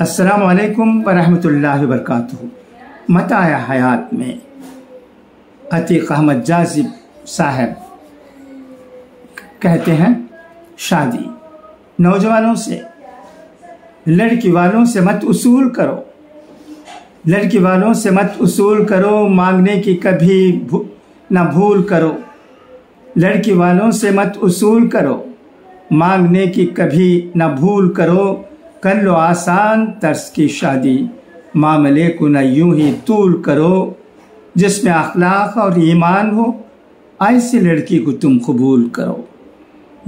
वालेकुम वरहमतुल्लाहि वबरकातुहू। मताया हयात में अतीक अहमद जाजिब साहब कहते हैं शादी। नौजवानों से लड़की वालों से मत उसूल करो। लड़की वालों से मत उसूल करो मांगने की कभी भू, ना भूल करो। लड़की वालों से मत उसूल करो मांगने की कभी ना भूल करो। कर लो आसान तर्स की शादी। मामले को न यूँ ही तूल करो, जिसमें अखलाक और ईमान हो, ऐसी लड़की को तुम कबूल करो।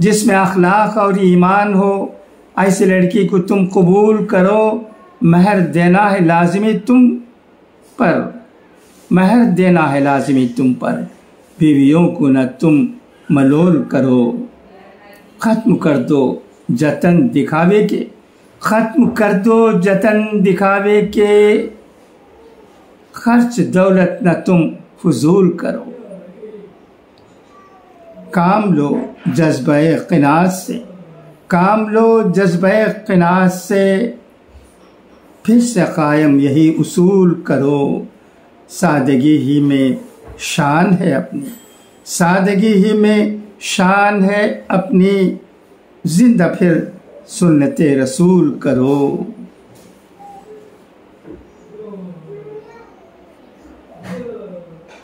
जिसमें अखलाक और ईमान हो, ऐसी लड़की को तुम कबूल करो, महर देना है लाजमी तुम पर। महर देना है लाजमी तुम पर, बीवियों को न तुम मलोल करो। ख़त्म कर दो जतन दिखावे के। ख़त्म कर दो जतन दिखावे के खर्च दौलत न तुम फजूल करो काम लो जज्ब क़नात से काम लो जज्ब क़नात से फिर से कायम यही उसूल करो सादगी ही में शान है अपनी सादगी ही में शान है अपनी ज़िंदा फिर सुन्नत रसूल करो।